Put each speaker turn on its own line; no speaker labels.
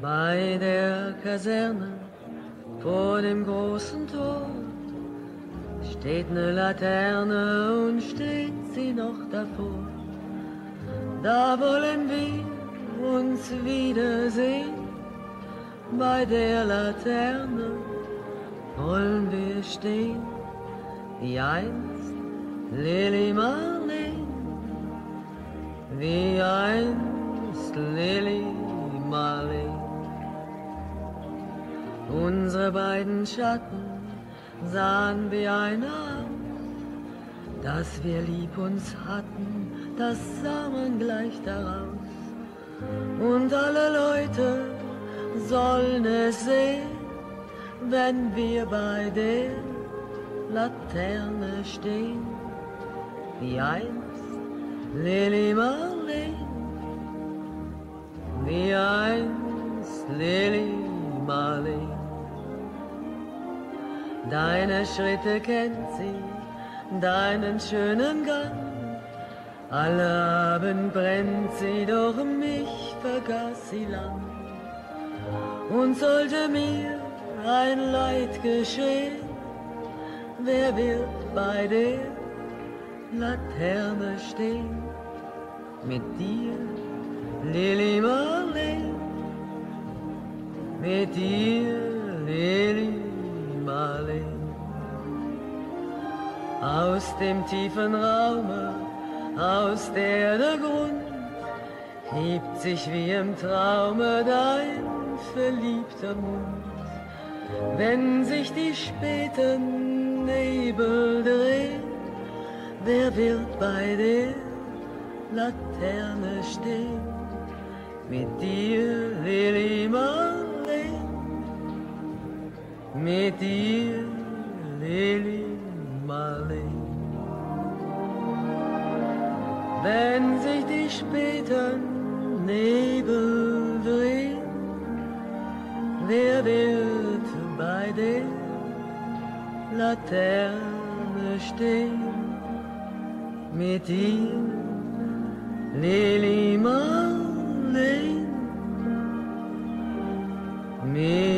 Bei der Kaserne vor dem großen Tor steht eine Laterne und steht sie noch davor. Da wollen wir uns wiedersehen. Bei der Laterne wollen wir stehen, wie einst Lili Marleen, wie einst Lili Marleen. Unsere beiden Schatten sahen wie ein an, dass wir lieb uns hatten, das sah man gleich daraus. Und alle Leute sollen es sehen, wenn wir bei der Laterne stehen, wie einst Lili Marleen, wie einst Lili Marleen. Deine Schritte kennt sie, deinen schönen Gang. Alle Abend brennt sie, doch mich vergaß sie lang. Und sollte mir ein Leid geschehen, wer wird bei der Laterne stehen? Mit dir, Lili Marleen, mit dir, Lili Aus dem tiefen Raume, aus der der Grund hebt sich wie im Traume dein verliebter Mund. Wenn sich die späten Nebel drehen, wer wird bei der Laterne stehen? Mit dir, Lili Marleen, mit dir, Lili Marleen. Wenn sich die späten Nebel drehen, wer wird bei der Laterne stehen? Mit dir, Lili Marleen, mit